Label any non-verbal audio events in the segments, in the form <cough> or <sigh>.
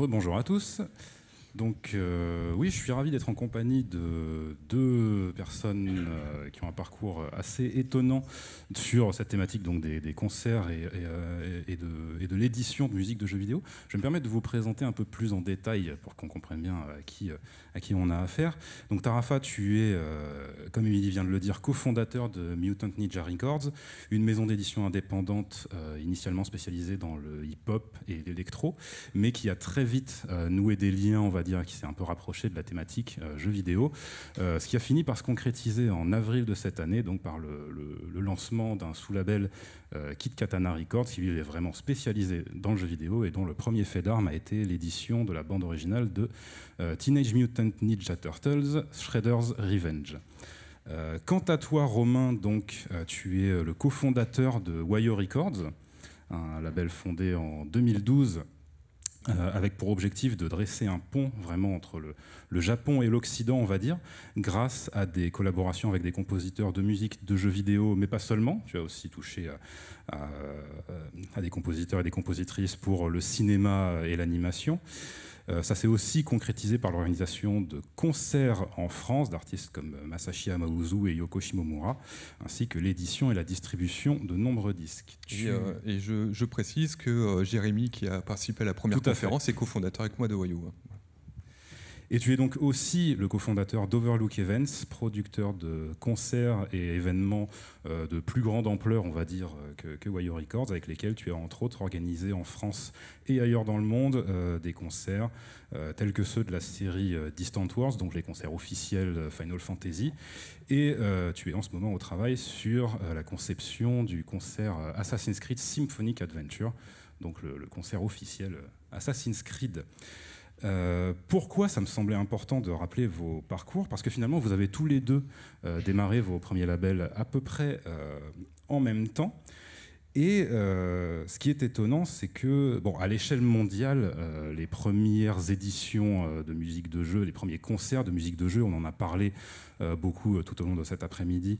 Rebonjour à tous. Donc euh, oui, je suis ravi d'être en compagnie de deux personnes euh, qui ont un parcours assez étonnant sur cette thématique donc des, concerts et, euh, et, de, l'édition de musique de jeux vidéo. Je me permettre de vous présenter un peu plus en détail pour qu'on comprenne bien à qui, on a affaire. Donc Tarafa, tu es, comme Emily vient de le dire, cofondateur de Mutant Ninja Records, une maison d'édition indépendante initialement spécialisée dans le hip-hop et l'électro, mais qui a très vite noué des liens, on va dire, qui s'est un peu rapproché de la thématique euh, jeux vidéo, euh, ce qui a fini par se concrétiser en avril de cette année, donc par le, lancement d'un sous-label euh, Kit Katana Records, qui est vraiment spécialisé dans le jeu vidéo et dont le premier fait d'armes a été l'édition de la bande originale de Teenage Mutant Ninja Turtles, Shredder's Revenge. quant à toi, Romain, donc, tu es le cofondateur de Wayo Records, un label fondé en 2012 euh, avec pour objectif de dresser un pont vraiment entre le, Japon et l'Occident, on va dire, grâce à des collaborations avec des compositeurs de musique, de jeux vidéo, mais pas seulement. Tu as aussi touché à, à des compositeurs et des compositrices pour le cinéma et l'animation. Euh, ça s'est aussi concrétisé par l'organisation de concerts en France d'artistes comme Masashi Amauzu et Yoko Shimomura, ainsi que l'édition et la distribution de nombreux disques. Et, euh, je, précise que euh, Jérémy, qui a participé à la première conférence, est cofondateur avec moi de Wayo. Et tu es donc aussi le cofondateur d'Overlook Events, producteur de concerts et événements euh, de plus grande ampleur, on va dire, euh, que, que Records, avec lesquels tu as entre autres organisé en France et ailleurs dans le monde euh, des concerts tels que ceux de la série Distant Wars, donc les concerts officiels Final Fantasy. Et tu es en ce moment au travail sur la conception du concert Assassin's Creed Symphonic Adventure, donc le concert officiel Assassin's Creed. Euh, pourquoi ça me semblait important de rappeler vos parcours? Parce que finalement, vous avez tous les deux euh, démarré vos premiers labels à peu près euh, en même temps. Et euh, ce qui est étonnant, c'est que, bon, à l'échelle mondiale, euh, les premières éditions euh, de musique de jeu, les premiers concerts de musique de jeu, on en a parlé beaucoup tout au long de cet après-midi.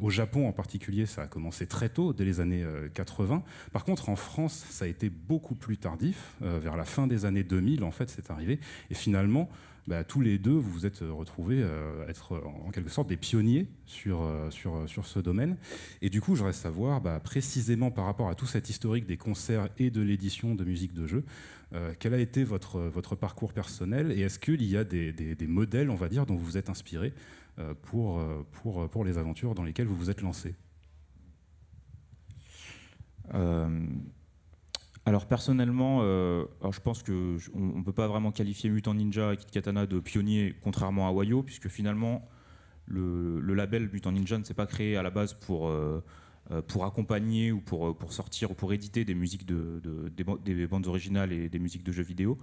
au Japon en particulier, ça a commencé très tôt, dès les années 80. Par contre, en France, ça a été beaucoup plus tardif. vers la fin des années 2000, en fait, c'est arrivé. Et finalement, bah, tous les deux, vous vous êtes retrouvés euh, être en quelque sorte des pionniers sur, euh, sur, sur ce domaine. Et du coup, reste savoir, bah, précisément par rapport à tout cet historique des concerts et de l'édition de musique de jeu, euh, quel a été votre, votre parcours personnel et est-ce qu'il y a des, des, modèles, on va dire, dont vous vous êtes inspiré pour, pour, pour les aventures dans lesquelles vous vous êtes lancé? Alors personnellement, euh, je pense que on, ne peut pas vraiment qualifier Mutant Ninja et Kit Katana de pionnier, contrairement à Wayo, puisque finalement le, label Mutant Ninja ne s'est pas créé à la base pour euh, pour accompagner ou pour, pour sortir ou pour éditer des musiques de, des, bandes originales et des musiques de jeux vidéo,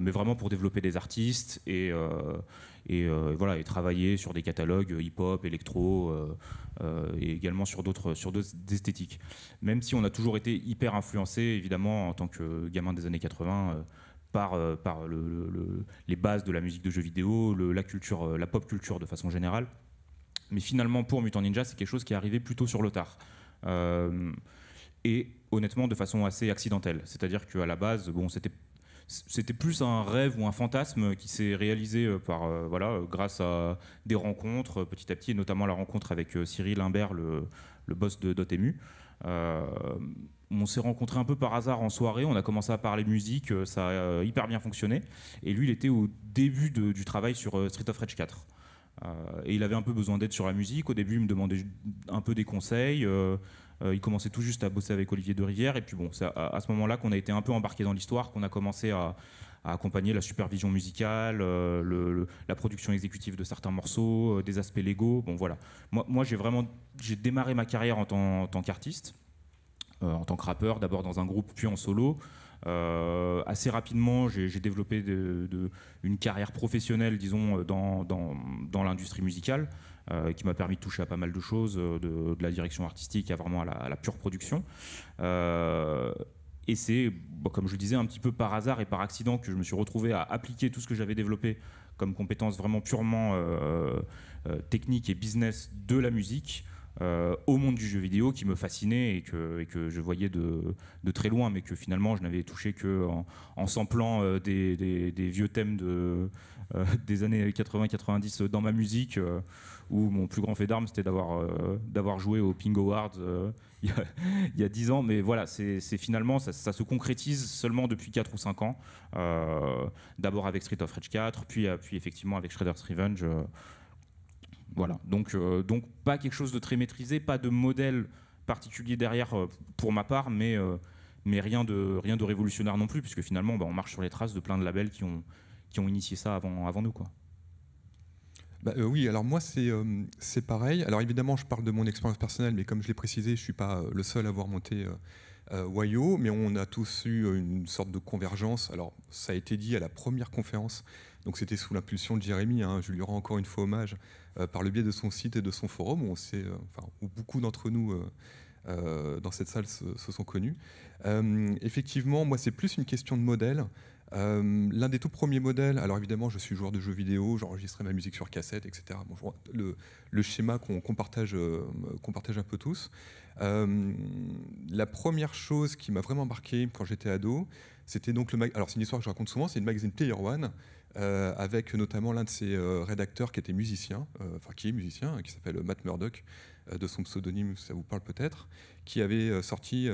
mais vraiment pour développer des artistes et, et voilà et travailler sur des catalogues hip-hop, électro et également sur d'autres esthétiques. Même si on a toujours été hyper influencé évidemment en tant que gamin des années 80 par, par le, les bases de la musique de jeux vidéo, la culture, la pop culture de façon générale. Mais finalement, pour Mutant Ninja, c'est quelque chose qui est arrivé plutôt sur le tard. Euh, et honnêtement, de façon assez accidentelle. C'est-à-dire qu'à la base, bon, c'était c'était plus un rêve ou un fantasme qui s'est réalisé euh, par euh, voilà grâce à des rencontres petit à petit et notamment la rencontre avec Cyril Imbert le, le boss de Dotemu on s'est rencontrés un peu par hasard en soirée, on a commencé à parler musique, ça a hyper bien fonctionné. Et lui, il était au début du travail sur Street of Rage 4. Euh, et il avait un peu besoin d'aide sur la musique. Au début, il me demandait un peu des conseils. Euh, euh, il commençait tout juste à bosser avec Olivier de Rivière. Et puis bon, c'est à, ce moment-là qu'on a été un peu embarqué dans l'histoire, qu'on a commencé à, accompagner la supervision musicale, la production exécutive de certains morceaux, des aspects légaux. Bon voilà. Moi, j'ai vraiment j'ai démarré ma carrière en tant qu'artiste, en tant que rappeur, d'abord dans un groupe, puis en solo. Euh, assez rapidement, j'ai développé une carrière professionnelle, disons, dans, dans, l'industrie musicale, euh, qui m'a permis de toucher à pas mal de choses, euh, de, la direction artistique à vraiment à la, pure production. et c'est, comme je le disais, un petit peu par hasard et par accident que je me suis retrouvé à appliquer tout ce que j'avais développé comme compétences vraiment purement techniques et business de la musique au monde du jeu vidéo qui me fascinait et que, je voyais de, très loin, mais que finalement je n'avais touché que en, en samplant des, des, vieux thèmes de, <laughs> des années 80-90 dans ma musique où mon plus grand fait d'armes, c'était d'avoir euh, joué au Ping Awards euh, <laughs> il, y a, 10 ans. Mais voilà, c'est finalement, ça, se concrétise seulement depuis 4 ou 5 ans. Euh, d'abord avec Street of Rage 4, puis, puis effectivement avec Shredder's Revenge. Voilà, donc, donc pas quelque chose de très maîtrisé, pas de modèle particulier derrière pour ma part, mais, mais rien, de, rien de révolutionnaire non plus, puisque finalement, bah, on marche sur les traces de plein de labels qui ont, qui ont initié ça avant, avant nous. Quoi. Bah, euh, oui, alors moi euh, c'est pareil. Alors évidemment, je parle de mon expérience personnelle, mais comme je l'ai précisé, je ne suis pas euh, le seul à avoir monté Wayo, mais on a tous eu une sorte de convergence. Alors ça a été dit à la première conférence, donc c'était sous l'impulsion de Jérémy. Hein, je lui rends encore une fois hommage par le biais de son site et de son forum, où, on où beaucoup d'entre nous dans cette salle se, sont connus. effectivement, moi c'est plus une question de modèle. Euh, l'un des tout premiers modèles, alors évidemment, je suis joueur de jeux vidéo, j'enregistrais ma musique sur cassette, etc. le, schéma qu'on partage, euh, partage un peu tous. Euh, la première chose qui m'a vraiment marqué quand j'étais ado, c'était donc le. Alors, c'est une histoire que je raconte souvent, c'est une magazine Player One, avec notamment l'un de ses rédacteurs qui était musicien, enfin qui est musicien, qui s'appelle Matt Murdock, de son pseudonyme, ça vous parle peut-être, qui avait sorti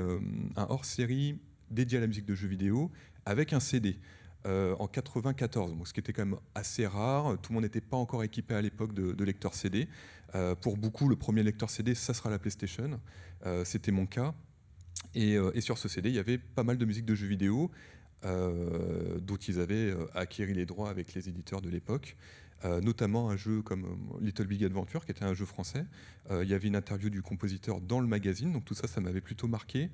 un hors série dédié à la musique de jeux vidéo avec un CD. Euh, en 94, ce qui était quand même assez rare. Tout le monde n'était pas encore équipé à l'époque de, lecteur CD. Euh, pour beaucoup, le premier lecteur CD, ça sera la PlayStation. Euh, c'était mon cas. Et, sur ce CD, il y avait pas mal de musique de jeux vidéo, dont ils avaient acquis les droits avec les éditeurs de l'époque. notamment un jeu comme Little Big Adventure, qui était un jeu français. il y avait une interview du compositeur dans le magazine, donc tout ça, ça m'avait plutôt marqué.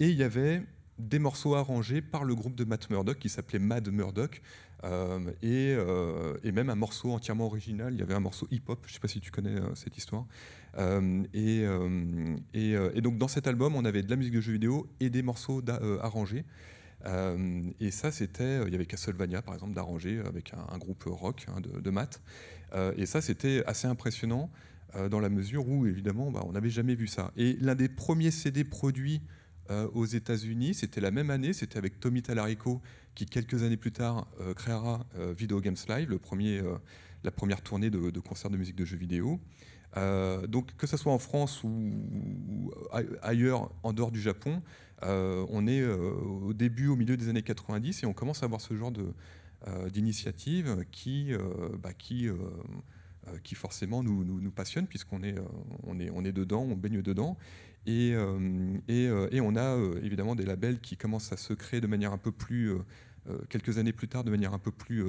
Et il y avait des morceaux arrangés par le groupe de Matt Murdock qui s'appelait Mad Murdock. Euh, euh, et, même un morceau entièrement original. Il y avait un morceau hip-hop, je ne sais pas si tu connais euh, cette histoire. Et, et, donc dans cet album, on avait de la musique de jeux vidéo et des morceaux arrangés. Et ça, c'était, il y avait Castlevania par exemple d'arranger avec un, groupe rock hein, de, Matt. et ça, c'était assez impressionnant dans la mesure où évidemment, bah, on n'avait jamais vu ça. Et l'un des premiers CD produits euh, aux États-Unis. C'était la même année, c'était avec Tommy Talarico qui quelques années plus tard euh, créera euh, Video Games Live, la première tournée de, concerts de musique de jeux vidéo. Donc que ce soit en France ou, ailleurs en dehors du Japon, on est au début, au milieu des années 90 et on commence à avoir ce genre d'initiative qui, bah, qui, qui forcément nous, nous, nous passionne puisqu'on est, on est, on est dedans, on baigne dedans. Et, euh, euh, et, on a euh, évidemment des labels qui commencent à se créer de manière un peu plus, quelques années plus tard, de manière un peu plus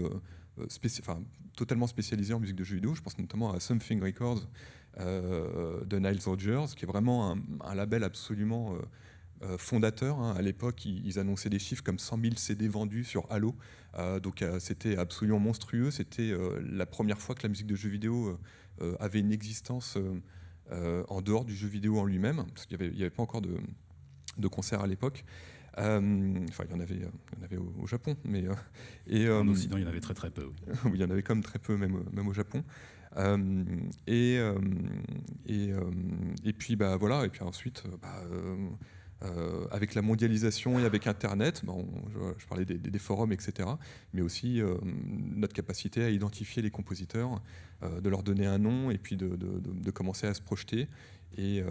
enfin, totalement spécialisée en musique de jeux vidéo. Je pense notamment à Something Records de Niles Rogers, qui est vraiment un, label absolument fondateur. Hein. À l'époque, ils, annonçaient des chiffres comme 100 000 CD vendus sur Halo. donc c'était absolument monstrueux. C'était la première fois que la musique de jeux vidéo avait une existence euh, en dehors du jeu vidéo en lui-même, parce qu'il n'y avait, pas encore de, de concerts à l'époque. Euh, enfin, il y en avait, il y en avait au, Japon, mais euh, et en Occident, il y en avait très très peu. <laughs> Oui, il y en avait comme très peu, même même au Japon. et, et, et puis bah voilà, et puis ensuite, bah, euh, avec la mondialisation et avec Internet, bon, je, parlais des, forums, etc., mais aussi euh, notre capacité à identifier les compositeurs, euh, de leur donner un nom et puis de, commencer à se projeter. Et,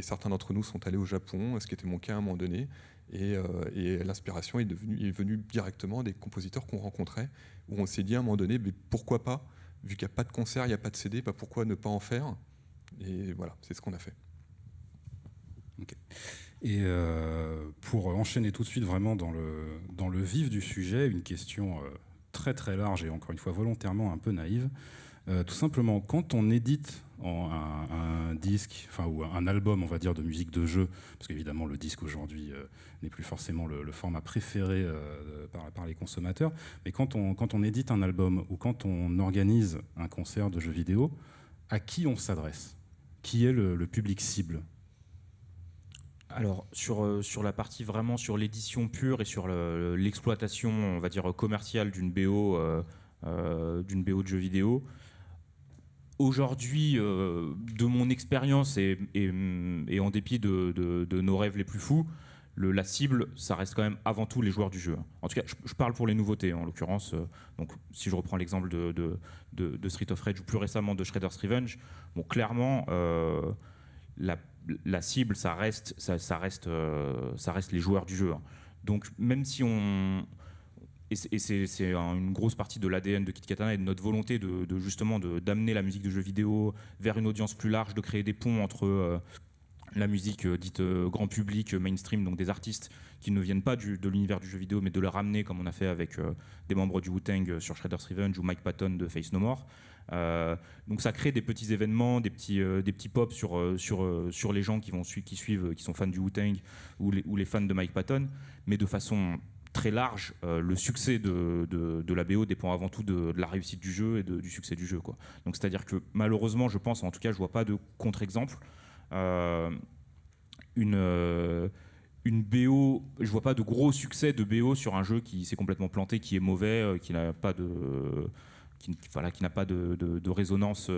certains d'entre nous sont allés au Japon, ce qui était mon cas à un moment donné, et, l'inspiration est, est venue directement des compositeurs qu'on rencontrait, où on s'est dit à un moment donné, mais pourquoi pas, vu qu'il n'y a pas de concert, il n'y a pas de CD, bah, pourquoi ne pas en faire? Et voilà, c'est ce qu'on a fait. Et euh, pour enchaîner tout de suite vraiment dans le, dans le vif du sujet, une question euh, très très large et encore une fois volontairement un peu naïve. Euh, tout simplement, quand on édite un, disque, ou un album, on va dire, de musique de jeu, parce qu'évidemment le disque aujourd'hui n'est plus forcément le, format préféré par, par, les consommateurs, mais quand on, édite un album ou quand on organise un concert de jeux vidéo, à qui on s'adresse? Qui est le public cible? Alors sur, euh, la partie vraiment sur l'édition pure et sur l'exploitation, on va dire commerciale d'une BO, euh, euh, d'une BO de jeux vidéo, aujourd'hui, de mon expérience et, en dépit de, nos rêves les plus fous, la cible, ça reste quand même avant tout les joueurs du jeu. En tout cas, je, parle pour les nouveautés, en l'occurrence. donc, si je reprends l'exemple de, Street of Rage ou plus récemment de Shredder's Revenge, bon, clairement, la, la, cible, ça reste, ça reste, ça reste les joueurs du jeu. Hein. Donc, même si on, et c'est une grosse partie de l'ADN de Kit Katana et de notre volonté de, justement d'amener la musique de jeux vidéo vers une audience plus large, de créer des ponts entre euh, la musique euh, dite euh, grand public, mainstream, donc des artistes qui ne viennent pas de l'univers du jeu vidéo, mais de le ramener comme on a fait avec des membres du Wu-Tang sur Shredder's Revenge ou Mike Patton de Face No More. donc ça crée des petits événements, des petits, des petits pops sur, sur, sur les gens qui, vont, qui suivent, qui sont fans du Wu-Tang ou les fans de Mike Patton, mais de façon très large, euh, le succès de, de, la BO dépend avant tout de, la réussite du jeu et du succès du jeu. Quoi. Donc c'est-à-dire que malheureusement, je pense, en tout cas, je vois pas de contre-exemple. Euh, une, euh, une BO, je vois pas de gros succès de BO sur un jeu qui s'est complètement planté, qui est mauvais, qui n'a pas de, qui, voilà, qui n'a pas de, résonance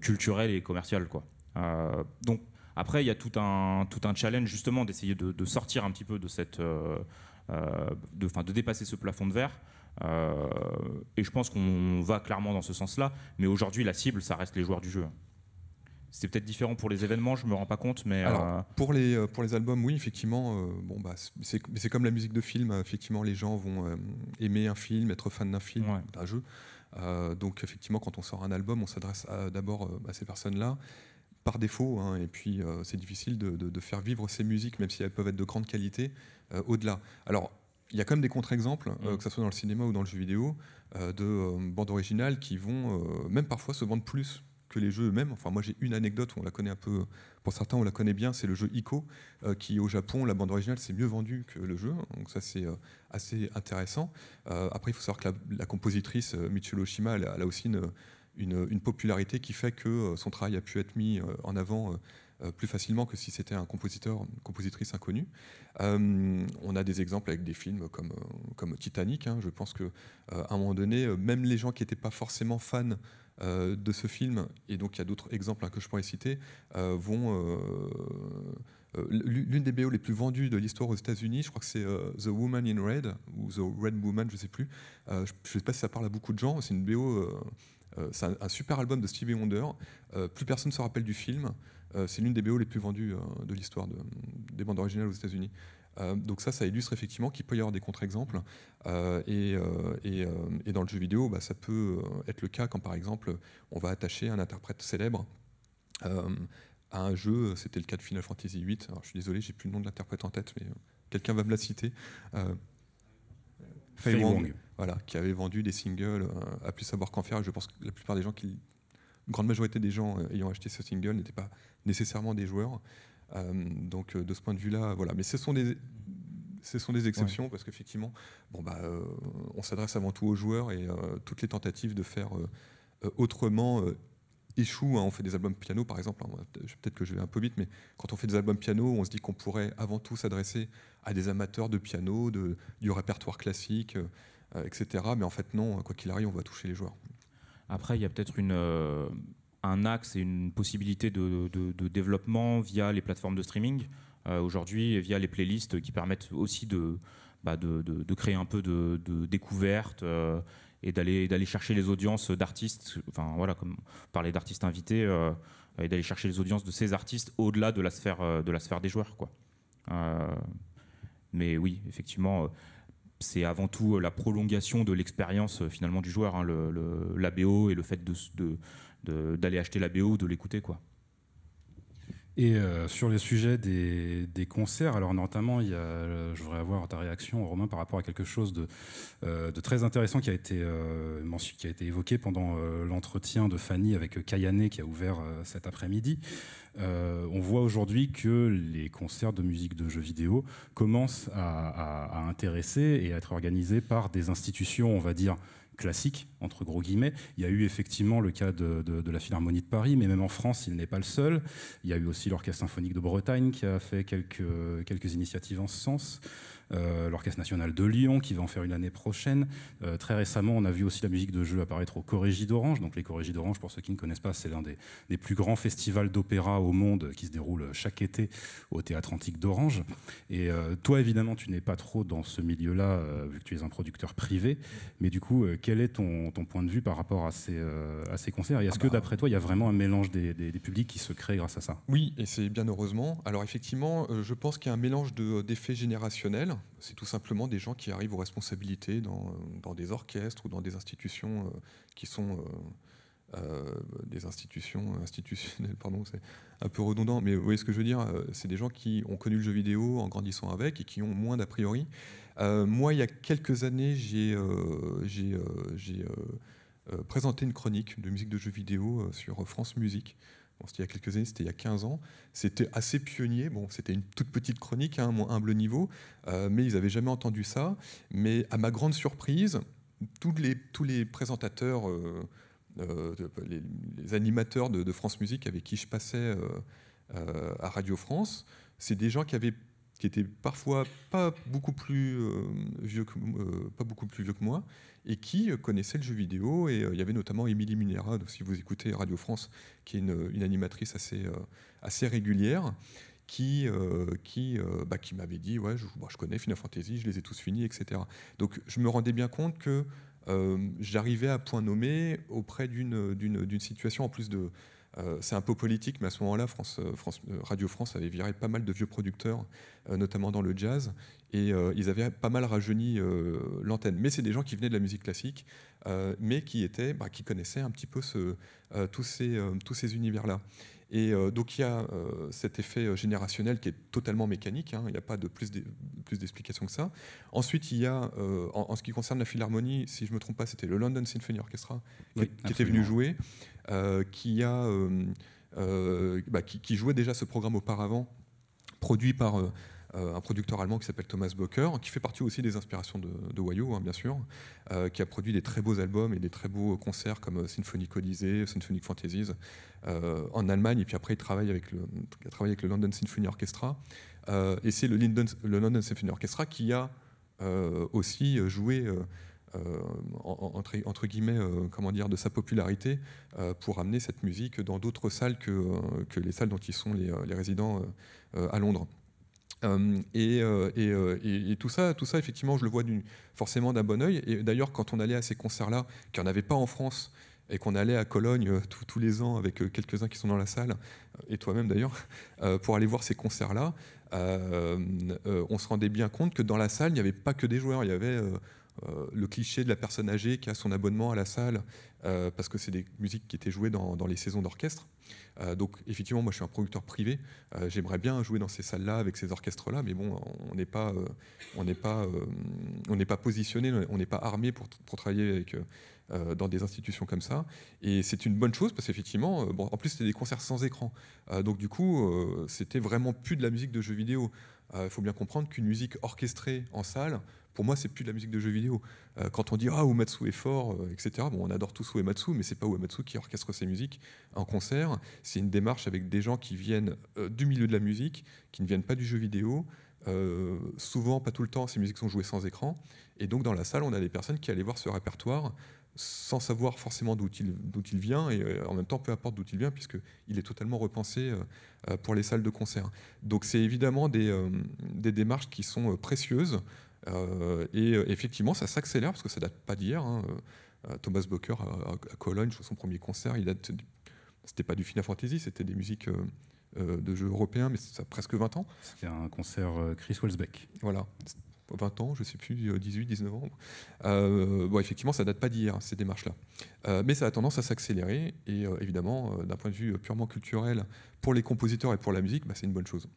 culturelle et commerciale. Quoi. donc après, il y a tout un, tout un challenge justement d'essayer de, sortir un petit peu de cette euh, de, de dépasser ce plafond de verre. Euh, et je pense qu'on va clairement dans ce sens-là. Mais aujourd'hui, la cible, ça reste les joueurs du jeu. C'est peut-être différent pour les événements, je me rends pas compte, mais euh, pour les pour les albums, oui, effectivement, bon bah c'est comme la musique de film. Effectivement, les gens vont aimer un film, être fan d'un film, d'un jeu. donc effectivement, quand on sort un album, on s'adresse d'abord à ces personnes-là par défaut. Hein, et puis c'est difficile de, de, faire vivre ces musiques, même si elles peuvent être de grande qualité. Euh, au-delà. Alors, il y a quand même des contre-exemples, euh, mm. que ce soit dans le cinéma ou dans le jeu vidéo, euh, de bandes originales qui vont même parfois se vendre plus que les jeux eux-mêmes. Enfin, moi j'ai une anecdote, on la connaît un peu, pour certains on la connaît bien, c'est le jeu Ico, qui au Japon, la bande originale c'est mieux vendu que le jeu, donc ça c'est assez intéressant. après il faut savoir que la, compositrice Michiro Oshima, elle, a aussi une, une, popularité qui fait que son travail a pu être mis en avant plus facilement que si c'était un compositeur, une compositrice inconnue. Euh, on a des exemples avec des films comme, euh, comme Titanic. Hein. Je pense qu'à un moment donné, même les gens qui n'étaient pas forcément fans de ce film, et donc il y a d'autres exemples hein, que je pourrais citer, vont. L'une des BO les plus vendues de l'histoire aux États-Unis, je crois que c'est The Woman in Red, ou The Red Woman, je ne sais plus. je ne sais pas si ça parle à beaucoup de gens. C'est une BO. c'est un, un, super album de Stevie Wonder. plus personne ne se rappelle du film. Euh, c'est l'une des BO les plus vendues euh, de l'histoire des bandes originales aux États-Unis. Euh, donc ça, ça illustre effectivement qu'il peut y avoir des contre-exemples. Et, dans le jeu vidéo, bah, ça peut être le cas quand, par exemple, on va attacher un interprète célèbre à un jeu. C'était le cas de Final Fantasy VIII. Alors, je suis désolé, j'ai plus le nom de l'interprète en tête, mais quelqu'un va me la citer. Fei Wong, voilà, qui avait vendu des singles à plus savoir qu'en faire. Je pense que la plupart des gens qui grande majorité des gens ayant acheté ce single n'étaient pas nécessairement des joueurs. Euh, donc euh, de ce point de vue-là, voilà. Mais ce sont des, ce sont des exceptions parce qu'effectivement, bon, bah, euh, on s'adresse avant tout aux joueurs et toutes les tentatives de faire autrement échouent. Hein. On fait des albums piano, par exemple. Hein. Peut-être que je vais un peu vite, mais quand on fait des albums piano, on se dit qu'on pourrait avant tout s'adresser à des amateurs de piano, de, du répertoire classique, etc. Mais en fait, non. Quoi qu'il arrive, on va toucher les joueurs. Après, il y a peut-être une un axe et une possibilité de, développement via les plateformes de streaming euh, aujourd'hui, via les playlists qui permettent aussi de, bah, créer un peu de, découverte euh, et d'aller chercher les audiences d'artistes, enfin voilà, comme parler d'artistes invités, euh, et d'aller chercher les audiences de ces artistes au-delà de la sphère de la sphère des joueurs, quoi. mais oui, effectivement c'est avant tout la prolongation de l'expérience finalement du joueur, hein, et le fait d'aller acheter la BO, de l'écouter quoi. Et euh, sur les sujets des, concerts, alors notamment, il je voudrais avoir ta réaction, Romain, par rapport à quelque chose de, euh, très intéressant euh, qui a été évoqué pendant l'entretien de Fanny avec Kayane qui a ouvert cet après-midi. On voit aujourd'hui que les concerts de musique de jeux vidéo commencent à, intéresser et à être organisés par des institutions, on va dire, classique, entre gros guillemets. Il y a eu effectivement le cas de, la Philharmonie de Paris, mais même en France, il n'est pas le seul. Il y a eu aussi l'Orchestre symphonique de Bretagne qui a fait quelques, quelques initiatives en ce sens. Euh, l'Orchestre national de Lyon qui va en faire une l'année prochaine. Euh, très récemment, on a vu aussi la musique de jeu apparaître au Corégie d'Orange. Donc les Corégies d'Orange, pour ceux qui ne connaissent pas, c'est l'un des, des, plus grands festivals d'opéra au monde qui se déroule chaque été au Théâtre Antique d'Orange. Et toi, évidemment, tu n'es pas trop dans ce milieu-là, vu que tu es un producteur privé. Mais du coup, quel est ton, ton, point de vue par rapport à ces, à ces concerts? Et est-ce ah que, bah, d'après toi, il y a vraiment un mélange des, des, des publics qui se crée grâce à ça? Oui, et c'est bien heureusement. Alors effectivement, je pense qu'il y a un mélange d'effets générationnels. C'est tout simplement des gens qui arrivent aux responsabilités dans, des orchestres ou dans des institutions euh, qui sont euh, euh, des institutions institutionnelles, <laughs> pardon, c'est un peu redondant, mais vous voyez ce que je veux dire C'est des gens qui ont connu le jeu vidéo en grandissant avec et qui ont moins d'a priori. moi, il y a quelques années, j'ai présenté une chronique de musique de jeux vidéo sur France Musique c'était il y a quelques années, c'était il y a 15 ans. C'était assez pionnier. Bon, c'était une toute petite chronique, hein, à mon humble niveau, euh, mais ils n'avaient jamais entendu ça. Mais à ma grande surprise, tous les, présentateurs, euh, euh, les, animateurs de, France Musique avec qui je passais à Radio France, c'est des gens qui avaient qui étaient parfois pas beaucoup plus vieux que, pas beaucoup plus vieux que moi, et qui euh, connaissait le jeu vidéo. Et euh, il y avait notamment Émilie Munera, si vous écoutez Radio France, qui est une, animatrice assez, euh, assez régulière, qui, qui, bah, qui m'avait dit ouais, je, je, connais Final Fantasy, je les ai tous finis, etc. Donc je me rendais bien compte que j'arrivais à point nommé auprès d'une situation en plus de euh, c'est un peu politique, mais à ce moment-là, euh, euh, Radio France avait viré pas mal de vieux producteurs, notamment dans le jazz, et ils avaient pas mal rajeuni l'antenne. Mais c'est des gens qui venaient de la musique classique, mais qui étaient, bah, qui connaissaient un petit peu tous ces univers-là. Et donc il y a cet effet générationnel qui est totalement mécanique, hein, il n'y a pas de plus d'explication que ça. Ensuite, il y a, en, ce qui concerne la philharmonie, si je ne me trompe pas, c'était le London Symphony Orchestra qui, était venu jouer. Euh, qui, a, euh, euh, bah, qui, jouait déjà ce programme auparavant, produit par un producteur allemand qui s'appelle Thomas Bocker, qui fait partie aussi des inspirations de, de hein, bien sûr, qui a produit des très beaux albums et des très beaux concerts comme Symphonic Odyssey, Symphonic Fantasies en Allemagne, et puis après il travaille avec le, a avec le London Symphony Orchestra, et c'est le, London Symphony Orchestra qui a aussi joué euh, entre, guillemets, euh, comment dire, de sa popularité euh, pour amener cette musique dans d'autres salles que, les salles dont ils sont les, résidents à Londres. Et, et, tout ça, tout ça, effectivement, je le vois forcément d'un bon oeil. Et d'ailleurs, quand on allait à ces concerts-là, qu'il n'y en avait pas en France, et qu'on allait à Cologne tous les ans avec quelques-uns qui sont dans la salle, et toi-même d'ailleurs, <laughs> pour aller voir ces concerts-là, on se rendait bien compte que dans la salle, il n'y avait pas que des joueurs, il y avait euh, le cliché de la personne âgée qui a son abonnement à la salle euh, parce que c'est des musiques qui étaient jouées dans, les saisons d'orchestre. Euh, donc effectivement, moi je suis un producteur privé. J'aimerais bien jouer dans ces salles-là avec ces orchestres-là, mais bon, on n'est pas, pas, pas positionné, on n'est pas armé pour, pour travailler avec. dans des institutions comme ça. Et c'est une bonne chose parce qu'effectivement, bon, en plus c'était des concerts sans écran. donc du coup, c'était vraiment plus de la musique de jeux vidéo. Il faut bien comprendre qu'une musique orchestrée en salle, pour moi, c'est plus de la musique de jeux vidéo. Euh, quand on dit ah Uematsu est fort, euh, etc. Bon, on adore tous Uematsu, mais c'est pas Uematsu qui orchestre ses musiques en concert. C'est une démarche avec des gens qui viennent euh, du milieu de la musique, qui ne viennent pas du jeu vidéo. souvent, pas tout le temps, ces musiques sont jouées sans écran. Et donc, dans la salle, on a des personnes qui allaient voir ce répertoire sans savoir forcément d'où il, il, vient, et en même temps, peu importe d'où il vient, puisqu'il est totalement repensé pour les salles de concert. Donc, c'est évidemment des, des, démarches qui sont précieuses. Euh, et euh, effectivement, ça s'accélère parce que ça date pas d'hier. Hein. Euh, Thomas Bocker à, Cologne, son premier concert, il date. C'était pas du Final Fantasy, c'était des musiques de jeux européens, mais ça a presque 20 ans. C'était un concert Chris Welsbeck. Voilà. 20 ans, je sais plus, 18, 19 ans. bon, effectivement, ça date pas d'hier, ces démarches-là. mais ça a tendance à s'accélérer, et évidemment, d'un point de vue purement culturel, pour les compositeurs et pour la musique, bah, c'est une bonne chose.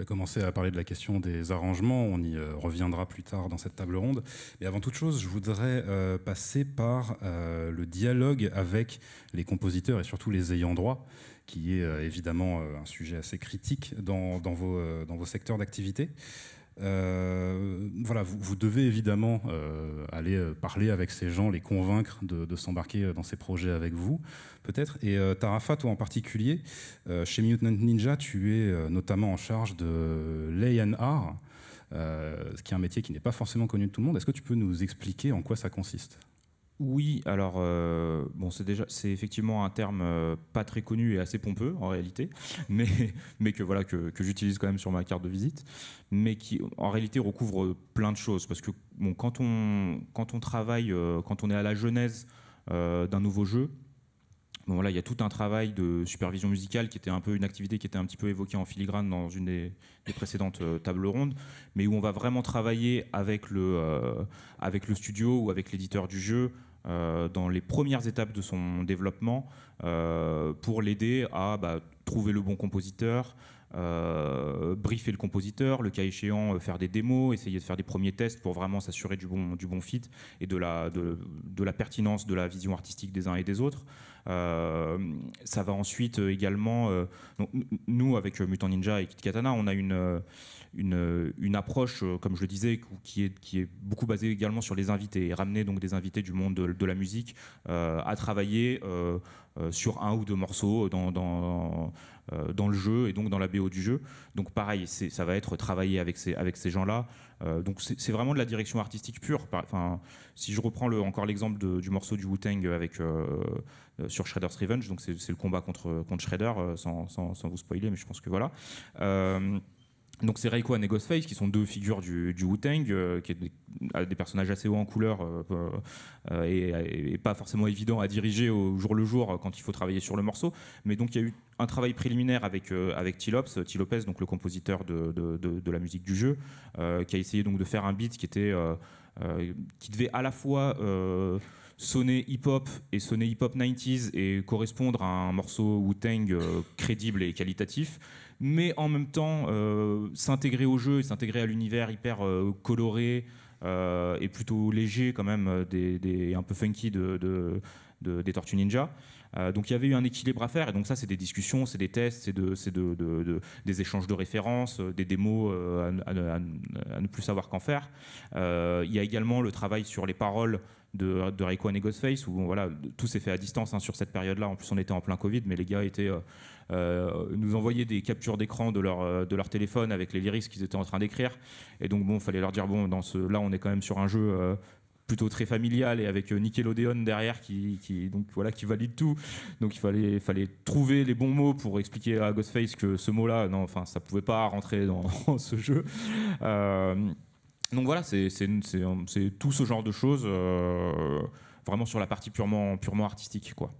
Tu as commencé à parler de la question des arrangements, on y euh, reviendra plus tard dans cette table ronde. Mais avant toute chose, je voudrais euh, passer par euh, le dialogue avec les compositeurs et surtout les ayants droit, qui est évidemment un sujet assez critique dans, vos secteurs d'activité. Euh, voilà, vous, devez évidemment euh, aller euh, parler avec ces gens, les convaincre de, s'embarquer dans ces projets avec vous, peut-être. Et Tarafa, toi en particulier, chez Mutant Ninja, tu es notamment en charge de l'A&R. ce qui est un métier qui n'est pas forcément connu de tout le monde. Est-ce que tu peux nous expliquer en quoi ça consiste? Oui, alors euh, bon, c'est effectivement un terme euh, pas très connu et assez pompeux en réalité, <laughs> mais, que j'utilise quand même sur ma carte de visite, mais qui en réalité recouvre plein de choses parce que quand on travaille, euh, quand on est à la genèse d'un nouveau jeu, voilà, il y a tout un travail de supervision musicale qui était un peu une activité qui était un petit peu évoquée en filigrane dans une des, précédentes tables rondes, mais où on va vraiment travailler avec le, avec le studio ou avec l'éditeur du jeu dans les premières étapes de son développement euh, pour l'aider à bah, trouver le bon compositeur, euh, briefer le compositeur, le cas échéant faire des démos, essayer de faire des premiers tests pour vraiment s'assurer du bon, fit et de la, pertinence de la vision artistique des uns et des autres. ça va ensuite également, nous avec Mutant Ninja et Kit Katana, on a une approche, euh, comme je le disais, qui est, beaucoup basée également sur les invités et ramener donc des invités du monde de, la musique euh, à travailler euh, sur un ou deux morceaux dans, dans, le jeu et donc dans la BO du jeu. Donc pareil, ça va être travailler avec ces, gens-là. donc c'est vraiment de la direction artistique pure. Enfin, si je reprends encore l'exemple du morceau du Wu-Tang avec, sur Shredder's Revenge, donc c'est le combat contre, Shredder, sans, vous spoiler, mais je pense que voilà. Donc c'est Reiko et Ghostface qui sont deux figures du, Wu-Tang, euh, qui est des, personnages assez hauts en couleur euh, euh, et, pas forcément évident à diriger au jour le jour quand il faut travailler sur le morceau. Mais donc il y a eu un travail préliminaire avec avec Tilops, Lopez, donc le compositeur de, de, la musique du jeu, qui a essayé donc de faire un beat qui était qui devait à la fois sonner hip-hop et sonner hip-hop 90s et correspondre à un morceau Wu-Tang crédible et qualitatif mais en même temps euh, s'intégrer au jeu et s'intégrer à l'univers hyper euh, coloré euh, et plutôt léger quand même, des, un peu funky de, des Tortues Ninja. donc il y avait eu un équilibre à faire et donc ça c'est des discussions, c'est des tests, c'est de, de, des échanges de références, des démos à, ne plus savoir qu'en faire. il y a également le travail sur les paroles de, de Rayquan et Ghostface où voilà, tout s'est fait à distance hein, sur cette période-là. En plus on était en plein Covid mais les gars étaient euh, nous envoyaient des captures d'écran de leur, euh, de leur téléphone avec les lyrics qu'ils étaient en train d'écrire. Et donc, bon, il fallait leur dire, bon, dans ce, là, on est quand même sur un jeu euh, plutôt très familial et avec Nickelodeon derrière qui, qui, donc voilà qui valide tout donc il fallait fallait trouver les bons mots pour expliquer à Ghostface que ce mot là non enfin ça pouvait pas rentrer dans, <laughs> ce jeu donc voilà c'est tout ce genre de choses vraiment sur la partie purement purement artistique quoi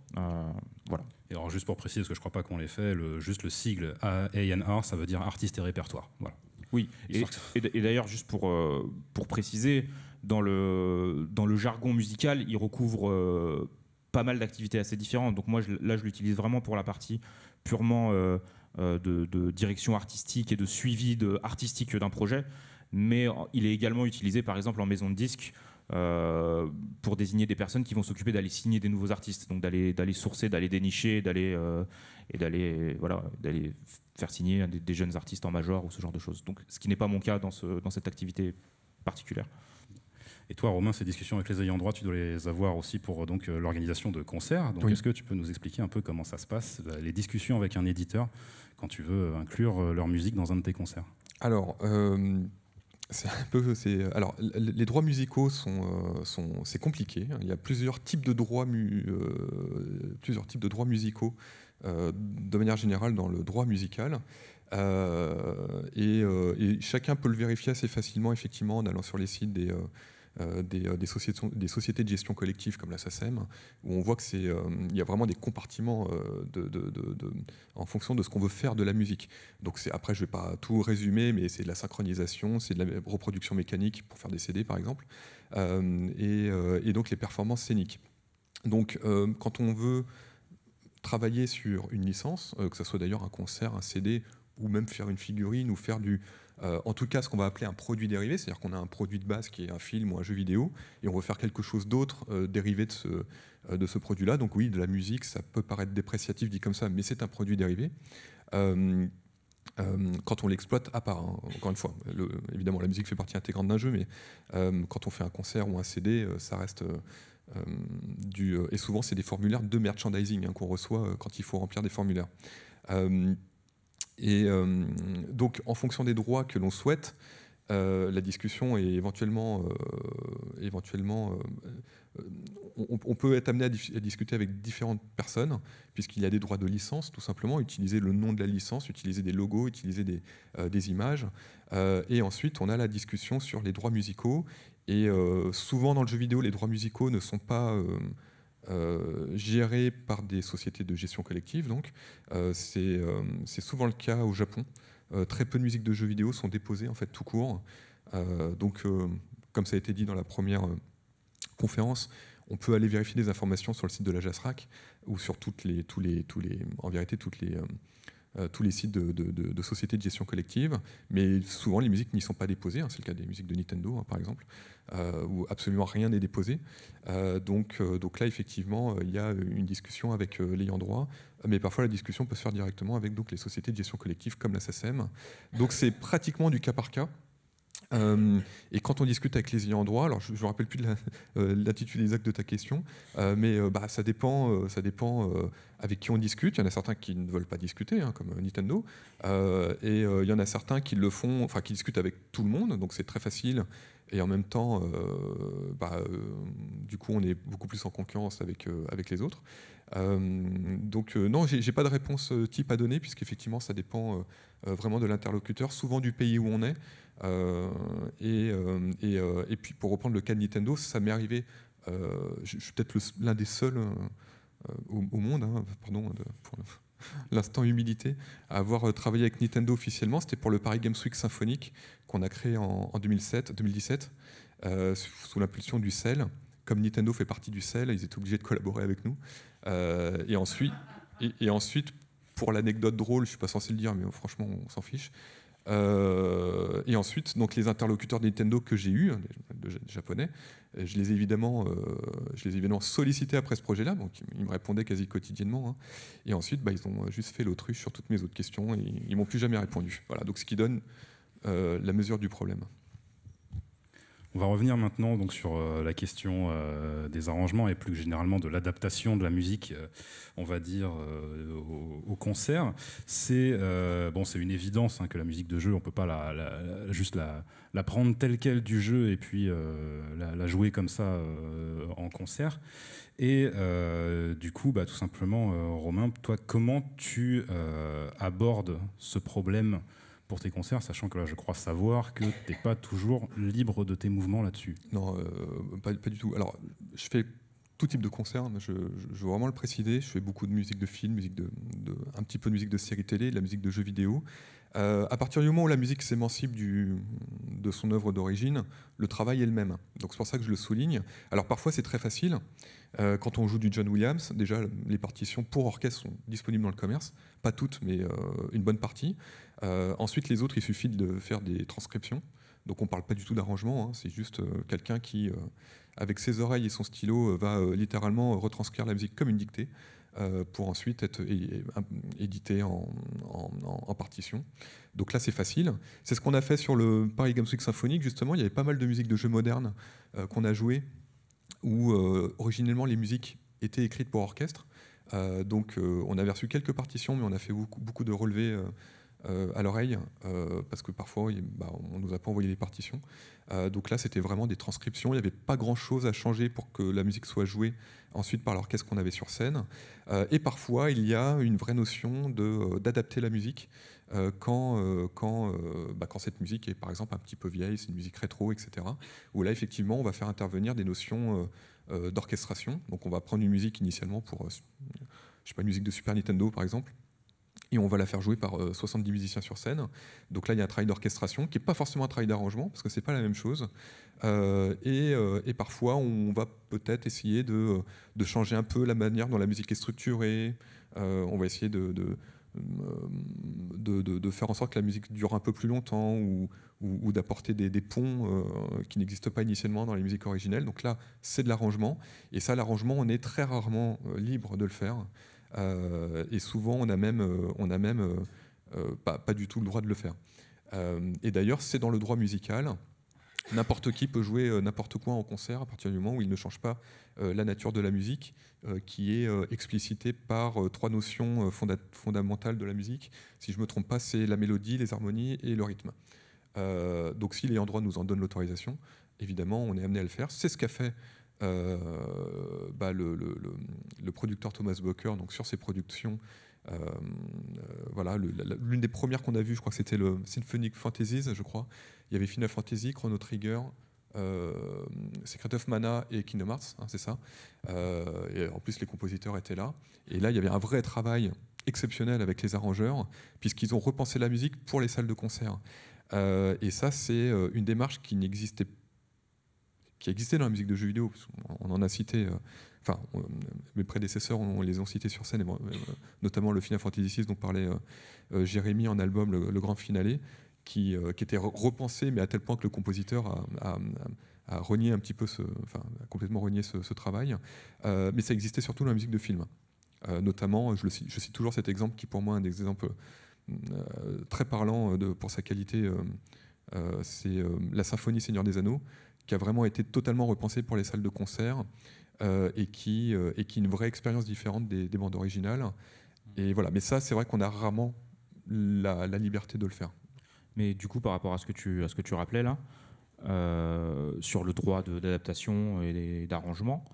voilà et alors, juste pour préciser, parce que je ne crois pas qu'on l'ait fait, le, juste le sigle ANR, ça veut dire artiste et répertoire. Voilà. Oui, et, d'ailleurs, juste pour, euh, pour préciser, dans le, dans le jargon musical, il recouvre euh, pas mal d'activités assez différentes. Donc moi, là, je l'utilise vraiment pour la partie purement euh, de, de, direction artistique et de suivi de, artistique d'un projet. Mais il est également utilisé, par exemple, en maison de disque euh, pour désigner des personnes qui vont s'occuper d'aller signer des nouveaux artistes, donc d'aller d'aller sourcer, d'aller dénicher, d'aller euh, et d'aller voilà d'aller faire signer des, jeunes artistes en major ou ce genre de choses. Donc ce qui n'est pas mon cas dans ce dans cette activité particulière. Et toi, Romain, ces discussions avec les ayants droit, tu dois les avoir aussi pour donc euh, l'organisation de concerts. Donc, est-ce que tu peux nous expliquer un peu comment ça se passe, les discussions avec un éditeur quand tu veux inclure leur musique dans un de tes concerts? Alors, c'est un peu, c'est, alors, les droits musicaux sont, euh, sont c'est compliqué. Il y a plusieurs types de droits, euh, plusieurs types de droits musicaux euh, de manière générale dans le droit musical. Et, chacun peut le vérifier assez facilement, effectivement, en allant sur les sites des, euh, euh, des, sociétés, de gestion collective comme la SACEM, où on voit qu'il euh, y a vraiment des compartiments en fonction de ce qu'on veut faire de la musique. Donc après, je ne vais pas tout résumer, mais c'est de la synchronisation, c'est de la reproduction mécanique pour faire des CD par exemple, et, et, donc les performances scéniques. Donc quand on veut travailler sur une licence, que ce soit d'ailleurs un concert, un CD, ou même faire une figurine, ou faire du, euh, en tout cas ce qu'on va appeler un produit dérivé, c'est-à-dire qu'on a un produit de base qui est un film ou un jeu vidéo, et on veut faire quelque chose d'autre euh, dérivé de ce, euh, de ce produit-là. Donc oui, de la musique, ça peut paraître dépréciatif dit comme ça, mais c'est un produit dérivé. quand on l'exploite à part, hein, encore une fois, évidemment la musique fait partie intégrante d'un jeu, mais quand on fait un concert ou un CD, ça reste du... et souvent c'est des formulaires de merchandising hein, qu'on reçoit quand il faut remplir des formulaires. Et euh, donc, en fonction des droits que l'on souhaite, la discussion est éventuellement, éventuellement on, peut être amené à, discuter avec différentes personnes, puisqu'il y a des droits de licence, tout simplement, utiliser le nom de la licence, utiliser des logos, utiliser des, euh, images. Euh, et ensuite, on a la discussion sur les droits musicaux. Et euh, souvent, dans le jeu vidéo, les droits musicaux ne sont pas gérés par des sociétés de gestion collective. Donc, c'est souvent le cas au Japon. très peu de musiques de jeux vidéo sont déposées, en fait, tout court. donc, comme ça a été dit dans la première conférence, on peut aller vérifier des informations sur le site de la JASRAC ou sur toutes les, tous les, tous les, en vérité, toutes les, euh, euh, tous les sites de, sociétés de gestion collective, mais souvent les musiques n'y sont pas déposées, hein. c'est le cas des musiques de Nintendo hein, par exemple, euh, où absolument rien n'est déposé. donc, donc là effectivement il y a une discussion avec l'ayant droit, mais parfois la discussion peut se faire directement avec donc, les sociétés de gestion collective comme la SACEM. Donc c'est pratiquement du cas par cas. Euh, et quand on discute avec les ayants droit, alors je ne me rappelle plus de <laughs> euh, l'attitude exacte de ta question, euh, mais bah, ça dépend, ça dépend avec qui on discute. Il y en a certains qui ne veulent pas discuter, hein, comme Nintendo, et il y en a certains qui le font, enfin qui discutent avec tout le monde, donc c'est très facile. Et en même temps, bah, du coup, on est beaucoup plus en concurrence avec, avec les autres. donc non, j'ai pas de réponse type à donner, puisqu'effectivement, ça dépend vraiment de l'interlocuteur, souvent du pays où on est. Euh, et, euh, euh, et, puis pour reprendre le cas de Nintendo, ça m'est arrivé, je, suis peut-être l'un des seuls au, monde, hein, pardon pour <laughs> l'instant humilité, à avoir travaillé avec Nintendo officiellement. C'était pour le Paris Games Week Symphonique qu'on a créé en, 2007, 2017 sous l'impulsion du CEL. Comme Nintendo fait partie du CEL, ils étaient obligés de collaborer avec nous. et, ensuite, et, ensuite, pour l'anecdote drôle, je suis pas censé le dire, mais franchement, on s'en fiche. Euh, et ensuite, donc les interlocuteurs de Nintendo que j'ai eus, hein, des, japonais, euh, je les ai évidemment, euh, je les ai évidemment sollicités après ce projet-là, donc ils me répondaient quasi quotidiennement. Hein. Et ensuite, bah, ils ont juste fait l'autruche sur toutes mes autres questions et ils m'ont plus jamais répondu. Voilà, donc ce qui donne la mesure du problème. On va revenir maintenant donc sur euh, la question euh, des arrangements et plus généralement de l'adaptation de la musique, euh, on va dire, au, concert. C'est une évidence hein, que la musique de jeu, on peut pas juste la, prendre telle quelle du jeu et puis la, jouer comme ça en concert. Et du coup, bah, tout simplement, Romain, toi, comment tu abordes ce problème pour tes concerts, sachant que là, je crois savoir que tu n'es pas toujours libre de tes mouvements là-dessus. Non, euh, pas, du tout. Alors, je fais tout type de concerts, je, veux vraiment le préciser. Je fais beaucoup de musique de film, musique de, un petit peu de musique de série télé, de la musique de jeux vidéo. Euh, à partir du moment où la musique s'émancipe de son œuvre d'origine, le travail est le même. Donc c'est pour ça que je le souligne. Alors parfois c'est très facile. Euh, quand on joue du John Williams, déjà les partitions pour orchestre sont disponibles dans le commerce, pas toutes, mais une bonne partie. Euh, ensuite, les autres, il suffit de faire des transcriptions. Donc on ne parle pas du tout d'arrangement, hein. c'est juste euh, quelqu'un qui, euh, avec ses oreilles et son stylo, va littéralement retranscrire la musique comme une dictée. pour ensuite être édité en, partition. Donc là, c'est facile. C'est ce qu'on a fait sur le Paris Games Week Symphonique, justement. Il y avait pas mal de musiques de jeux modernes qu'on a jouées, où originellement les musiques étaient écrites pour orchestre. donc on avait reçu quelques partitions, mais on a fait beaucoup de relevés euh, à l'oreille, euh, parce que parfois bah, on ne nous a pas envoyé les partitions. Euh, donc là, c'était vraiment des transcriptions. Il n'y avait pas grand-chose à changer pour que la musique soit jouée ensuite par l'orchestre qu'on avait sur scène. et parfois, il y a une vraie notion d'adapter la musique quand, quand, bah, quand cette musique est par exemple un petit peu vieille, c'est une musique rétro, etc. Où là, effectivement, on va faire intervenir des notions d'orchestration. Donc on va prendre une musique initialement pour, je sais pas, une musique de Super Nintendo par exemple et on va la faire jouer par 70 euh, musiciens sur scène. Donc là, il y a un travail d'orchestration qui n'est pas forcément un travail d'arrangement, parce que ce n'est pas la même chose. Euh, euh, et, parfois, on va peut-être essayer de, changer un peu la manière dont la musique est structurée. on va essayer de, faire en sorte que la musique dure un peu plus longtemps ou, d'apporter des, ponts qui n'existent pas initialement dans les musiques originelles. Donc là, c'est de l'arrangement. Et ça, l'arrangement, on est très rarement libre de le faire. Euh, et souvent, on a même, euh, on a même euh, pas, du tout le droit de le faire. et d'ailleurs, c'est dans le droit musical. N'importe qui peut jouer n'importe quoi en concert à partir du moment où il ne change pas la nature de la musique, qui est explicitée par trois notions fondamentales de la musique. Si je ne me trompe pas, c'est la mélodie, les harmonies et le rythme. donc si les endroits nous en donnent l'autorisation, évidemment, on est amené à le faire. C'est ce qu'a fait bah, le, producteur Thomas Boker donc sur ses productions euh, euh, voilà, l'une des premières qu'on a vues, je crois que c'était le Symphonic Fantasies, je crois. Il y avait Final Fantasy, Chrono Trigger, euh, Secret of Mana et Kingdom Hearts, hein, c'est ça. et en plus, les compositeurs étaient là. Et là, il y avait un vrai travail exceptionnel avec les arrangeurs, puisqu'ils ont repensé la musique pour les salles de concert. et ça, c'est une démarche qui n'existait qui existait dans la musique de jeux vidéo. On en a cité enfin, mes prédécesseurs on, les ont cités sur scène, euh, notamment le Final Fantasy VI dont parlait euh, euh, Jérémy en album, le, grand finale, qui, était repensé, mais à tel point que le compositeur a, renié un petit peu, ce, enfin, complètement renié ce, travail. mais ça existait surtout dans la musique de film. notamment, je, cite, toujours cet exemple qui pour moi est un des exemples très parlant pour sa qualité, c'est la symphonie Seigneur des Anneaux, qui a vraiment été totalement repensée pour les salles de concert euh, et, qui, euh, et qui est une vraie expérience différente des, bandes originales. Et voilà, mais ça, c'est vrai qu'on a rarement la, liberté de le faire. Mais du coup, par rapport à ce que tu, à ce que tu rappelais là, euh, sur le droit d'adaptation et d'arrangement,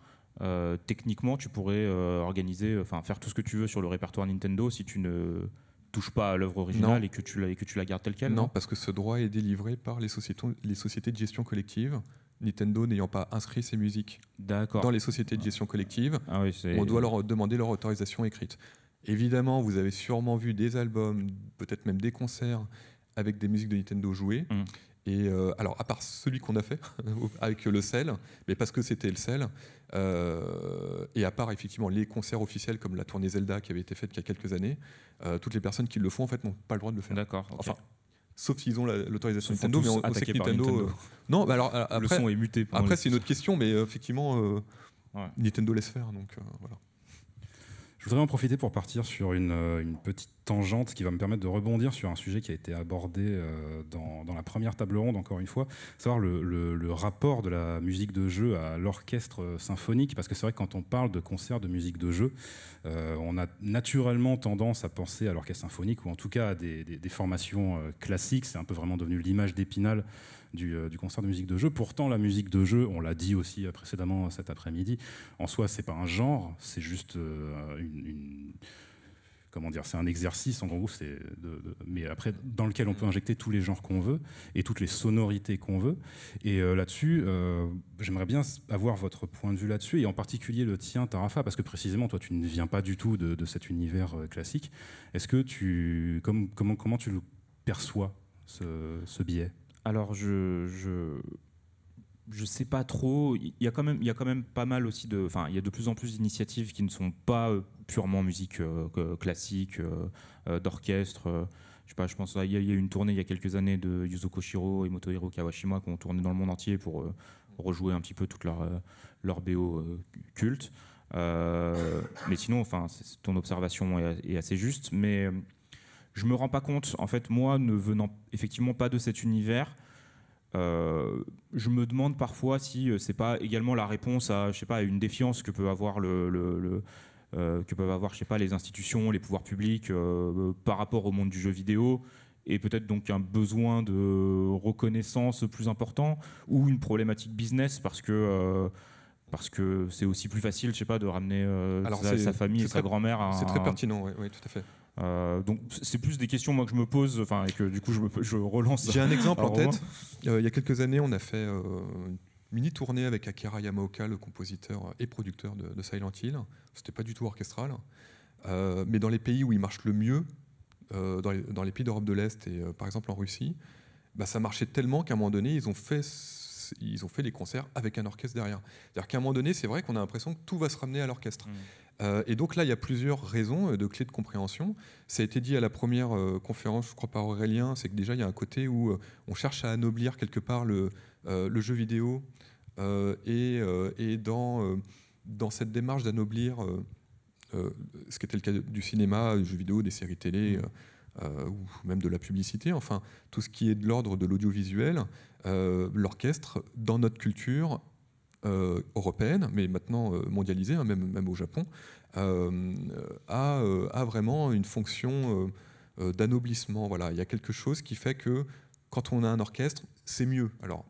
techniquement, tu pourrais organiser, enfin faire tout ce que tu veux sur le répertoire Nintendo si tu ne touches pas à l'œuvre originale et que, tu la, et que tu la gardes telle quelle. Non, parce que ce droit est délivré par les sociétés, les sociétés de gestion collective. Nintendo n'ayant pas inscrit ses musiques dans les sociétés de gestion collective, ah on doit leur demander leur autorisation écrite. Évidemment, vous avez sûrement vu des albums, peut-être même des concerts avec des musiques de Nintendo jouées. Mm. Et euh, alors, à part celui qu'on a fait <laughs> avec le sel, mais parce que c'était le sel, euh, et à part effectivement les concerts officiels comme la tournée Zelda qui avait été faite il y a quelques années, euh, toutes les personnes qui le font en fait n'ont pas le droit de le faire. D'accord. Enfin, sauf s'ils ont l'autorisation Nintendo, mais on, sait que Nintendo. Non, alors après, le son est muté. Après, c'est une autre question, mais effectivement, Nintendo laisse faire, donc voilà. Je voudrais en profiter pour partir sur une, euh, petite tangente qui va me permettre de rebondir sur un sujet qui a été abordé euh, dans, la première table ronde, encore une fois, savoir le, rapport de la musique de jeu à l'orchestre symphonique, parce que c'est vrai que quand on parle de concert de musique de jeu, euh, on a naturellement tendance à penser à l'orchestre symphonique, ou en tout cas à des, des formations classiques, c'est un peu vraiment devenu l'image d'épinal euh, du, concert de musique de jeu. Pourtant, la musique de jeu, on l'a dit aussi euh, précédemment cet après-midi, en soi, c'est pas un genre, c'est juste euh, une, comment dire, c'est un exercice en gros, mais après dans lequel on peut injecter tous les genres qu'on veut et toutes les sonorités qu'on veut. Et là-dessus, j'aimerais bien avoir votre point de vue là-dessus et en particulier le tien, Tarafa, parce que précisément toi, tu ne viens pas du tout de, cet univers classique. Est-ce que tu, comment, comment tu le perçois ce, ce biais? Alors, je, je, sais pas trop. Il y a quand même, il y a quand même pas mal aussi de, enfin, il y a de plus en plus d'initiatives qui ne sont pas euh, purement musique euh, classique, euh, d'orchestre. je sais pas, je pense il y, a, eu une tournée il y a quelques années de Yuzo Koshiro et Motohiro Kawashima qui ont tourné dans le monde entier pour rejouer un petit peu toute leur leur BO culte. mais sinon, enfin, ton observation est, assez juste, mais je me rends pas compte, en fait, moi, ne venant effectivement pas de cet univers, euh, je me demande parfois si euh, c'est pas également la réponse à, je sais pas, une défiance que peut avoir le, euh, que peuvent avoir, je sais pas, les institutions, les pouvoirs publics par rapport au monde du jeu vidéo, et peut-être donc un besoin de reconnaissance plus important, ou une problématique business parce que parce que c'est aussi plus facile, je sais pas, de ramener sa, famille et sa grand-mère. C'est très pertinent, oui, tout à fait. Euh, donc c'est plus des questions moi que je me pose, enfin et que du coup je, me, je relance. J'ai un exemple en tête. Euh, il y a quelques années, on a fait euh, une mini tournée avec Akira Yamaoka, le compositeur et producteur de, Silent Hill. C'était pas du tout orchestral, mais dans les pays où il marche le mieux, dans les, dans, les, pays d'Europe de l'Est et par exemple en Russie, bah, ça marchait tellement qu'à un moment donné, ils ont fait ils ont fait les concerts avec un orchestre derrière. C'est-à-dire qu'à un moment donné, c'est vrai qu'on a l'impression que tout va se ramener à l'orchestre. Mmh. Euh, et donc là, il y a plusieurs raisons euh, de clés de compréhension. Ça a été dit à la première euh, conférence, je crois par Aurélien, c'est que déjà, il y a un côté où on cherche à anoblir quelque part le, jeu vidéo et, et dans, dans cette démarche d'anoblir ce qui était le cas du cinéma, du jeu vidéo, des séries télé. ou même de la publicité, enfin tout ce qui est de l'ordre de l'audiovisuel, l'orchestre, dans notre culture, euh, européenne, mais maintenant euh, mondialisée, hein, même, au Japon, euh, a, vraiment une fonction d'anoblissement. Voilà. Il y a quelque chose qui fait que quand on a un orchestre, c'est mieux. Alors,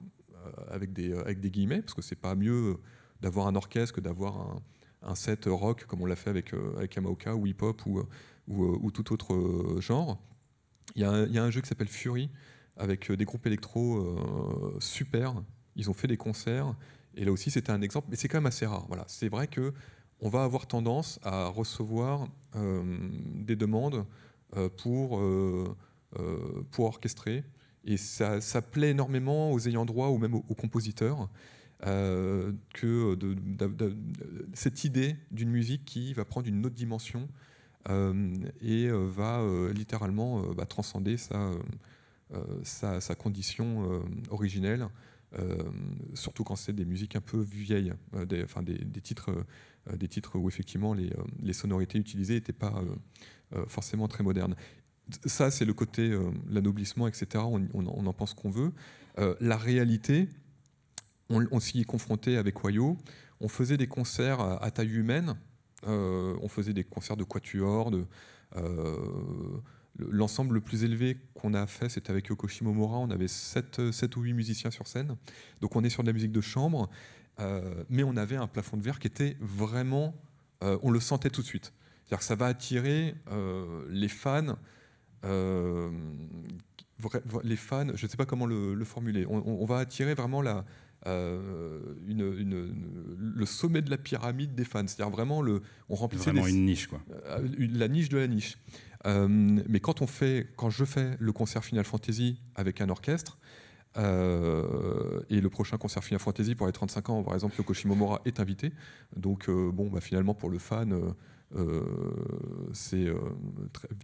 avec, des, avec des guillemets, parce que c'est pas mieux d'avoir un orchestre que d'avoir un, set rock comme on l'a fait avec, avec Amaoka ou hip-hop ou, ou, ou, tout autre genre. Il y, a un jeu qui s'appelle Fury avec des groupes électro super. Ils ont fait des concerts. Et là aussi, c'était un exemple, mais c'est quand même assez rare. Voilà. C'est vrai que on va avoir tendance à recevoir euh, des demandes euh, pour, euh, pour orchestrer. Et ça, ça, plaît énormément aux ayants droit ou même aux, compositeurs que cette idée d'une musique qui va prendre une autre dimension et va littéralement bah, transcender sa, sa condition originelle. Surtout quand c'est des musiques un peu vieilles, des, enfin des, titres euh, des titres où effectivement les, euh, sonorités utilisées n'étaient pas euh, forcément très modernes. Ça, c'est le côté l'anoblissement, etc. On, on, en pense qu'on veut. la réalité, on, s'y est confronté avec Wayo. On faisait des concerts à, taille humaine. on faisait des concerts de quatuor, de, L'ensemble le plus élevé qu'on a fait, c'était avec Yoko Shimomura. On avait 7, 7, ou 8 musiciens sur scène. Donc on est sur de la musique de chambre. Euh, mais on avait un plafond de verre qui était vraiment, euh, on le sentait tout de suite. C'est-à-dire que ça va attirer euh, les fans, les fans, je ne sais pas comment le, formuler, on, va attirer vraiment la, une, le sommet de la pyramide des fans. C'est-à-dire vraiment, le, on remplissait vraiment une niche, quoi. la niche de la niche. mais quand on fait, quand je fais le concert Final Fantasy avec un orchestre, euh, et le prochain concert Final Fantasy pour les 35 ans, par exemple, Yoko Shimomura est invité. Donc, euh, bon, bah, finalement, pour le fan, euh, c'est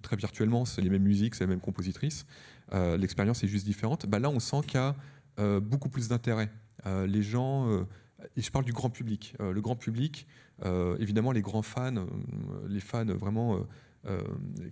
très, virtuellement, c'est les mêmes musiques, c'est les mêmes compositrices. L'expérience est juste différente. Bah, là, on sent qu'il y a beaucoup plus d'intérêt. les gens, et je parle du grand public. le grand public, évidemment, les grands fans, les fans vraiment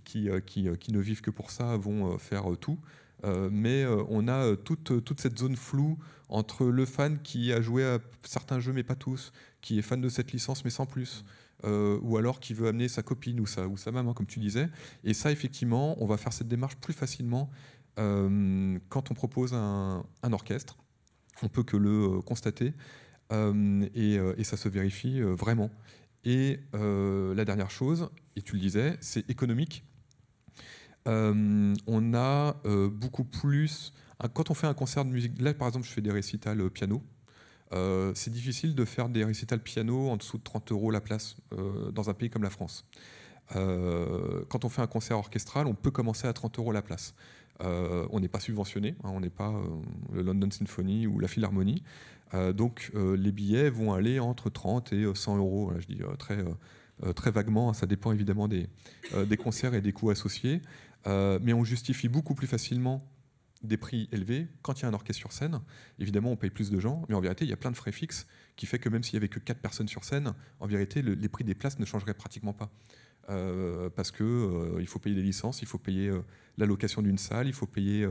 qui, ne vivent que pour ça, vont faire tout. Euh, mais euh, on a euh, toute, cette zone floue entre le fan qui a joué à certains jeux mais pas tous, qui est fan de cette licence mais sans plus, ou alors qui veut amener sa copine ou sa, maman comme tu disais. Et ça effectivement, on va faire cette démarche plus facilement quand on propose un, orchestre. On peut que le constater et, et, ça se vérifie vraiment. Et la dernière chose, et tu le disais, c'est économique. Euh, on a euh, beaucoup plus. Quand on fait un concert de musique, là par exemple, je fais des récitals piano. Euh, c'est difficile de faire des récitals piano en dessous de 30 euros la place dans un pays comme la France. quand on fait un concert orchestral, on peut commencer à 30 euros la place. on n'est pas subventionné, hein, on n'est pas le London Symphony ou la Philharmonie. donc les billets vont aller entre 30 et 100 euros. je dis très, très vaguement, ça dépend évidemment des, concerts et des coûts associés. Euh, mais on justifie beaucoup plus facilement des prix élevés quand il y a un orchestre sur scène. Évidemment, on paye plus de gens, mais en vérité, il y a plein de frais fixes qui fait que même s'il y avait que 4 personnes sur scène, en vérité, les prix des places ne changeraient pratiquement pas. Euh, parce que euh, il faut payer des licences, il faut payer la location d'une salle, il faut payer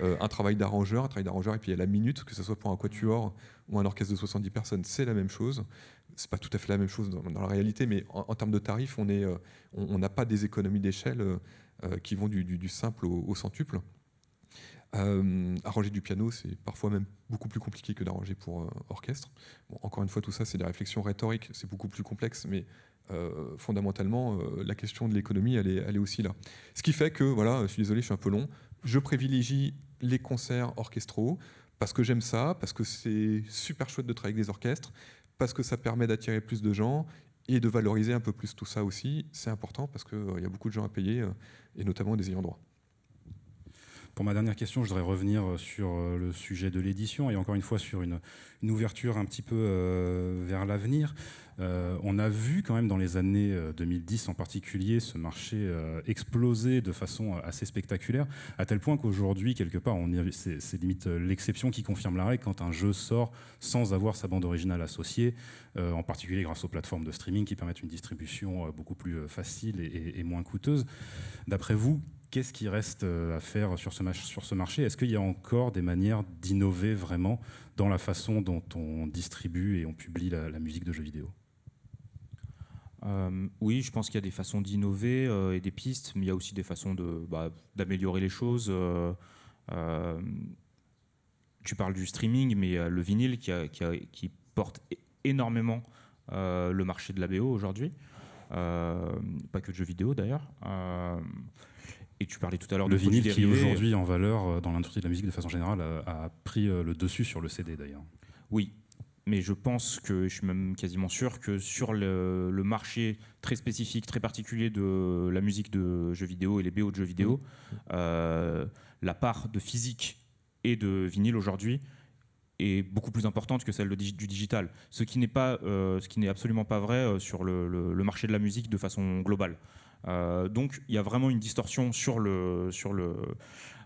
un travail d'arrangeur, un travail d'arrangeur et puis à la minute, que ce soit pour un quatuor ou un orchestre de 70 personnes, c'est la même chose. C'est pas tout à fait la même chose dans, la réalité, mais en, termes de tarifs, on n'a pas des économies d'échelle euh, qui vont du, simple au, centuple. Euh, arranger du piano, c'est parfois même beaucoup plus compliqué que d'arranger pour euh, orchestre. encore une fois, tout ça, c'est des réflexions rhétoriques, c'est beaucoup plus complexe, mais fondamentalement, la question de l'économie, elle est, elle est aussi là. Ce qui fait que, voilà, je suis désolé, je suis un peu long, je privilégie les concerts orchestraux parce que j'aime ça, parce que c'est super chouette de travailler avec des orchestres, parce que ça permet d'attirer plus de gens et de valoriser un peu plus tout ça aussi. C'est important parce qu'il euh, y a beaucoup de gens à payer, euh, et notamment des ayants droit. Pour ma dernière question, je voudrais revenir euh, sur le sujet de l'édition et encore une fois sur une, ouverture un petit peu vers l'avenir. Euh, on a vu quand même dans les années 2010 euh, en particulier ce marché euh, exploser de façon assez spectaculaire, à tel point qu'aujourd'hui, quelque part, c'est limite l'exception qui confirme la règle quand un jeu sort sans avoir sa bande originale associée, en particulier grâce aux plateformes de streaming qui permettent une distribution beaucoup plus facile et, moins coûteuse. D'après vous, qu'est-ce qui reste à faire sur ce, marché? Est-ce qu'il y a encore des manières d'innover vraiment dans la façon dont on distribue et on publie la musique de jeux vidéo? Euh, oui, je pense qu'il y a des façons d'innover euh, et des pistes, mais il y a aussi des façons bah, d'améliorer les choses. Euh, tu parles du streaming, mais le vinyle qui, qui, porte énormément le marché de la BO aujourd'hui. pas que de jeux vidéo d'ailleurs. Et tu parlais tout à l'heure le vinyle qui aujourd'hui en valeur euh, dans l'industrie de la musique de façon générale a, pris euh, le dessus sur le CD d'ailleurs. Oui, mais je pense que je suis même quasiment sûr que sur le, marché très spécifique, très particulier de la musique de jeux vidéo et les BO de jeux vidéo, euh, la part de physique et de vinyle aujourd'hui est beaucoup plus importante que celle du digital. Ce qui n'est pas, ce qui n'est absolument pas vrai sur le, marché de la musique de façon globale. Euh, donc il y a vraiment une distorsion sur le, sur le,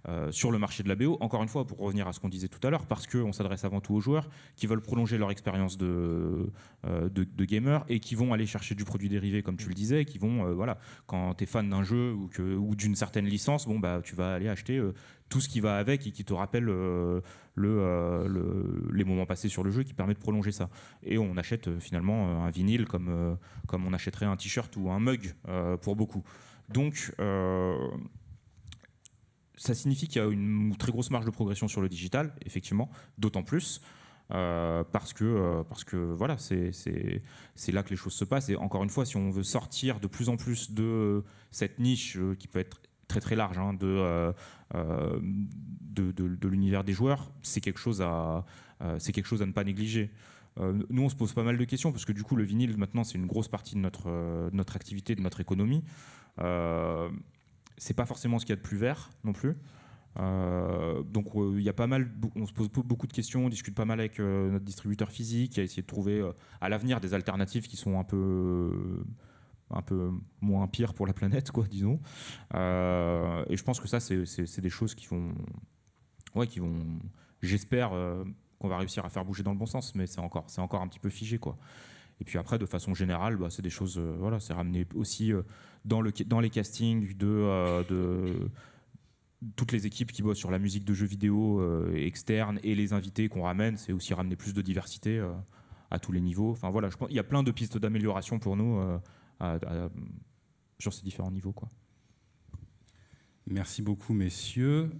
euh, sur le marché de la BO. Encore une fois, pour revenir à ce qu'on disait tout à l'heure, parce qu'on s'adresse avant tout aux joueurs qui veulent prolonger leur expérience de, euh, de, gamer et qui vont aller chercher du produit dérivé, comme tu le disais, qui vont, voilà, quand tu es fan d'un jeu ou, d'une certaine licence, bon, bah, tu vas aller acheter tout ce qui va avec et qui te rappelle euh, euh, le, les moments passés sur le jeu qui permet de prolonger ça. Et on achète euh, finalement un vinyle comme, comme on achèterait un t-shirt ou un mug pour beaucoup. Donc ça signifie qu'il y a une très grosse marge de progression sur le digital, effectivement, d'autant plus. parce que parce que voilà c'est là que les choses se passent et encore une fois si on veut sortir de plus en plus de cette niche qui peut être très très large hein, euh, euh, de, de, de, l'univers des joueurs, c'est quelque, chose à, euh, c'est quelque chose à ne pas négliger. nous, on se pose pas mal de questions parce que du coup, le vinyle, maintenant, c'est une grosse partie de notre, notre activité, de notre économie. C'est pas forcément ce qu'il y a de plus vert non plus. donc il y a pas mal, on se pose beaucoup de questions, on discute pas mal avec notre distributeur physique, qui a essayé de trouver à l'avenir des alternatives qui sont un peu un peu moins pire pour la planète, quoi, disons. Euh, et je pense que ça, c'est des choses qui vont, ouais, qui vont, j'espère euh, qu'on va réussir à faire bouger dans le bon sens, mais c'est encore, c'est encore un petit peu figé, quoi. Et puis après, de façon générale, bah, c'est des choses, euh, voilà, c'est ramené aussi dans, le, dans les castings de, de toutes les équipes qui bossent sur la musique de jeux vidéo externes et les invités qu'on ramène, c'est aussi ramener plus de diversité à tous les niveaux. Enfin voilà, je pense, il y a plein de pistes d'amélioration pour nous sur ces différents niveaux. Quoi. Merci beaucoup, messieurs.